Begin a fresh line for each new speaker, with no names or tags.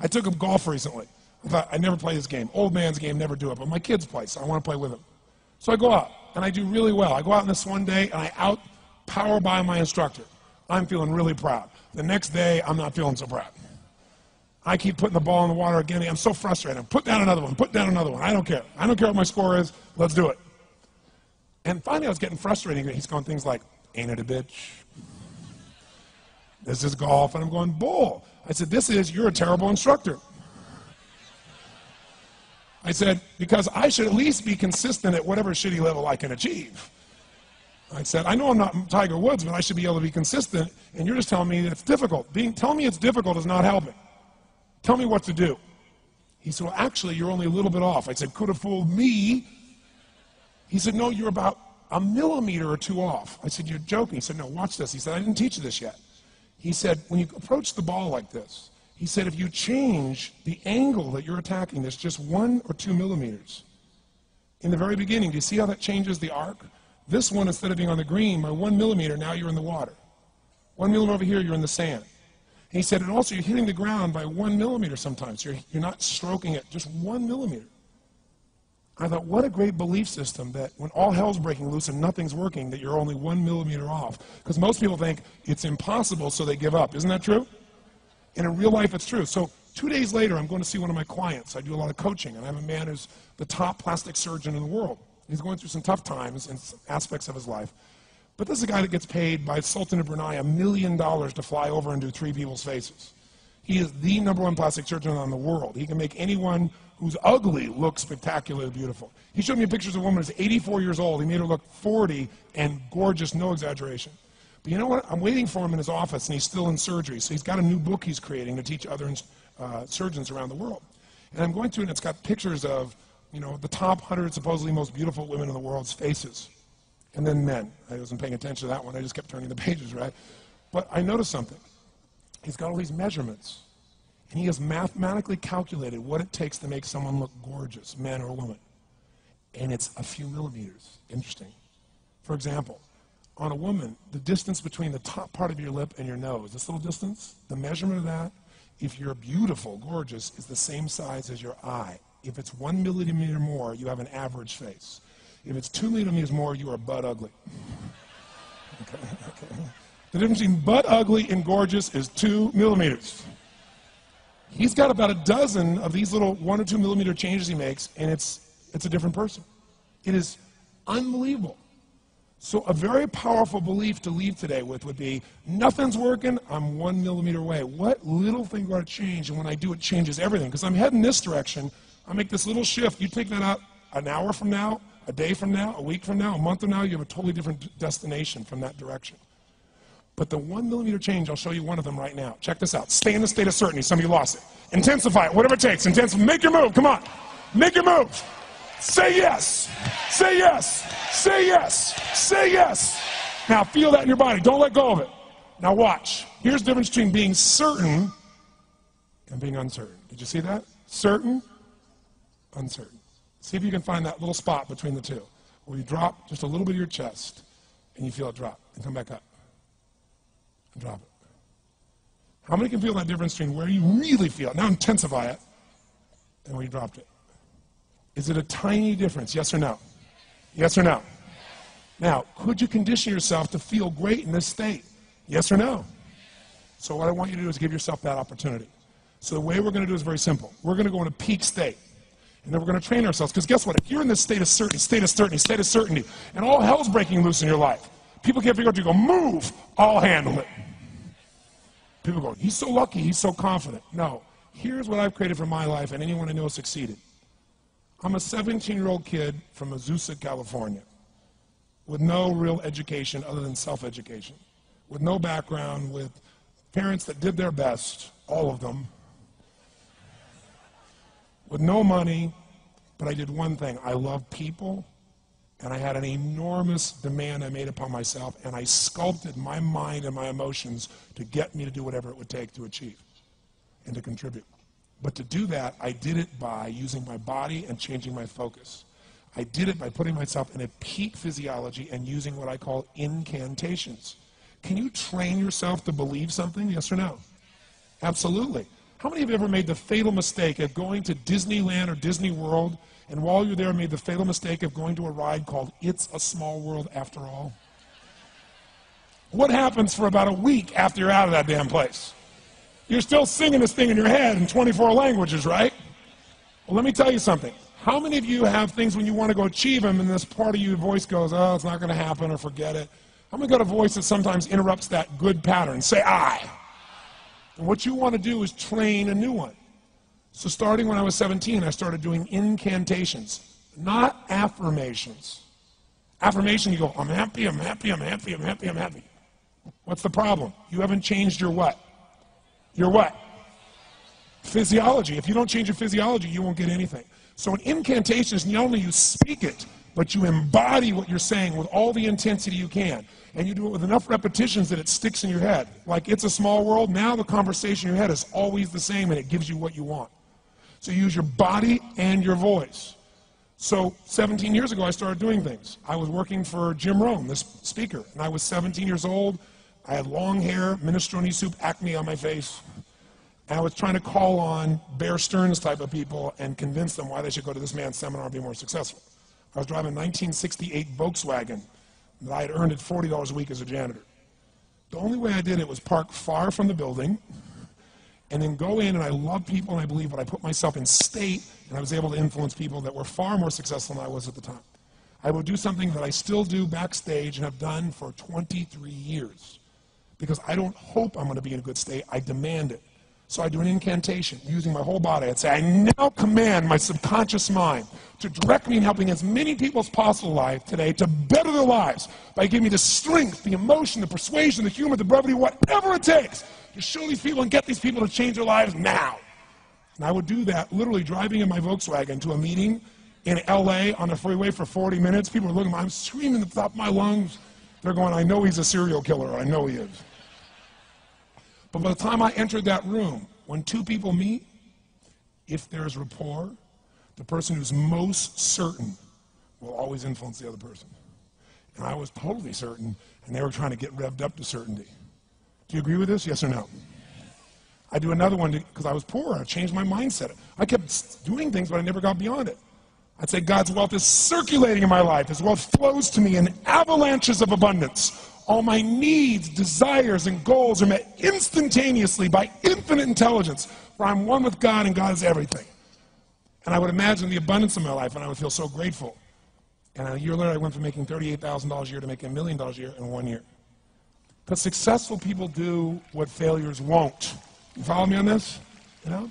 I took him golf recently. I thought, I never play this game. Old man's game, never do it. But my kids play, so I want to play with them. So I go out, and I do really well. I go out on this one day, and I out power by my instructor. I'm feeling really proud. The next day, I'm not feeling so proud. I keep putting the ball in the water again. I'm so frustrated. I put down another one. Put down another one. I don't care. I don't care what my score is. Let's do it. And finally, I was getting frustrated. He's going things like, ain't it a bitch? This is golf. And I'm going, bull. I said, this is, you're a terrible instructor. I said, because I should at least be consistent at whatever shitty level I can achieve. I said, I know I'm not Tiger Woods, but I should be able to be consistent, and you're just telling me it's difficult. Being, telling me it's difficult is not helping. Tell me what to do. He said, Well, actually, you're only a little bit off. I said, Could have fooled me. He said, No, you're about a millimeter or two off. I said, You're joking. He said, No, watch this. He said, I didn't teach you this yet. He said, When you approach the ball like this, he said, if you change the angle that you're attacking this just one or two millimeters, in the very beginning, do you see how that changes the arc? This one, instead of being on the green, by one millimeter, now you're in the water. One millimeter over here, you're in the sand. he said, and also you're hitting the ground by one millimeter sometimes. You're, you're not stroking it, just one millimeter. I thought, what a great belief system that when all hell's breaking loose and nothing's working, that you're only one millimeter off. Because most people think it's impossible, so they give up. Isn't that true? And in real life, it's true. So two days later, I'm going to see one of my clients. I do a lot of coaching, and I have a man who's the top plastic surgeon in the world. He's going through some tough times in aspects of his life. But this is a guy that gets paid by Sultan of Brunei a million dollars to fly over and do three people's faces. He is the number one plastic surgeon in the world. He can make anyone who's ugly look spectacularly beautiful. He showed me pictures of a woman who's 84 years old. He made her look 40 and gorgeous, no exaggeration. But you know what? I'm waiting for him in his office, and he's still in surgery. So he's got a new book he's creating to teach other uh, surgeons around the world. And I'm going it, and it's got pictures of you know, the top 100 supposedly most beautiful women in the world's faces. And then men. I wasn't paying attention to that one. I just kept turning the pages, right? But I noticed something. He's got all these measurements. And he has mathematically calculated what it takes to make someone look gorgeous, man or woman. And it's a few millimeters. Interesting. For example, on a woman, the distance between the top part of your lip and your nose, this little distance, the measurement of that, if you're beautiful, gorgeous, is the same size as your eye. If it's one millimeter more, you have an average face. If it's two millimeters more, you are butt ugly. Okay, okay. The difference between butt ugly and gorgeous is two millimeters. He's got about a dozen of these little one or two millimeter changes he makes, and it's, it's a different person. It is unbelievable. So, a very powerful belief to leave today with would be nothing's working, I'm one millimeter away. What little thing got to change? And when I do, it changes everything. Because I'm heading this direction, I make this little shift. You take that out an hour from now, a day from now, a week from now, a month from now, you have a totally different destination from that direction. But the one millimeter change, I'll show you one of them right now. Check this out. Stay in the state of certainty. Some of you lost it. Intensify it, whatever it takes. Intensify. Make your move. Come on. Make your move. Say yes. Say yes. Say yes. Say yes. Now feel that in your body. Don't let go of it. Now watch. Here's the difference between being certain and being uncertain. Did you see that? Certain uncertain. See if you can find that little spot between the two where you drop just a little bit of your chest and you feel it drop and come back up drop it. How many can feel that difference between where you really feel it? Now intensify it and where you dropped it. Is it a tiny difference? Yes or no? Yes or no? Now, could you condition yourself to feel great in this state? Yes or no? So, what I want you to do is give yourself that opportunity. So, the way we're going to do is very simple. We're going to go in a peak state. And then we're going to train ourselves. Because guess what? If you're in this state of certainty, state of certainty, state of certainty, and all hell's breaking loose in your life, people can't figure out to go, move, I'll handle it. People go, he's so lucky, he's so confident. No. Here's what I've created for my life, and anyone I know succeeded. I'm a 17 year old kid from Azusa, California, with no real education other than self education, with no background, with parents that did their best, all of them, with no money, but I did one thing. I love people, and I had an enormous demand I made upon myself, and I sculpted my mind and my emotions to get me to do whatever it would take to achieve and to contribute. But to do that, I did it by using my body and changing my focus. I did it by putting myself in a peak physiology and using what I call incantations. Can you train yourself to believe something? Yes or no? Absolutely. How many of you ever made the fatal mistake of going to Disneyland or Disney World, and while you're there, made the fatal mistake of going to a ride called It's a Small World After All? What happens for about a week after you're out of that damn place? You're still singing this thing in your head in 24 languages, right? Well, let me tell you something. How many of you have things when you want to go achieve them and this part of your voice goes, oh, it's not going to happen or forget it? How many got a voice that sometimes interrupts that good pattern? Say I. And what you want to do is train a new one. So starting when I was 17, I started doing incantations, not affirmations. Affirmation, you go, I'm happy, I'm happy, I'm happy, I'm happy, I'm happy. What's the problem? You haven't changed your what? Your what? Physiology. If you don't change your physiology, you won't get anything. So an incantation is not only you speak it, but you embody what you're saying with all the intensity you can. And you do it with enough repetitions that it sticks in your head. Like it's a small world, now the conversation in your head is always the same and it gives you what you want. So you use your body and your voice. So 17 years ago, I started doing things. I was working for Jim Rohn, this speaker, and I was 17 years old. I had long hair, minestrone soup, acne on my face. And I was trying to call on Bear Stearns type of people and convince them why they should go to this man's seminar and be more successful. I was driving a 1968 Volkswagen that I had earned at $40 a week as a janitor. The only way I did it was park far from the building and then go in and I love people and I believe, but I put myself in state and I was able to influence people that were far more successful than I was at the time. I would do something that I still do backstage and have done for 23 years because I don't hope I'm going to be in a good state. I demand it. So I do an incantation using my whole body. I'd say, I now command my subconscious mind to direct me in helping as many people as possible life today to better their lives by giving me the strength, the emotion, the persuasion, the humor, the brevity, whatever it takes to show these people and get these people to change their lives now. And I would do that literally driving in my Volkswagen to a meeting in LA on the freeway for 40 minutes. People are looking at me, I'm screaming at the top of my lungs. They're going, I know he's a serial killer. I know he is. But by the time I entered that room, when two people meet, if there's rapport, the person who's most certain will always influence the other person. And I was totally certain, and they were trying to get revved up to certainty. Do you agree with this? Yes or no? I do another one because I was poor. I changed my mindset. I kept doing things, but I never got beyond it. I'd say God's wealth is circulating in my life. His wealth flows to me in avalanches of abundance. All my needs, desires, and goals are met instantaneously by infinite intelligence, for I'm one with God and God is everything. And I would imagine the abundance of my life, and I would feel so grateful. And a year later, I went from making $38,000 a year to making a million dollars a year in one year. But successful people do what failures won't. You follow me on this? You know?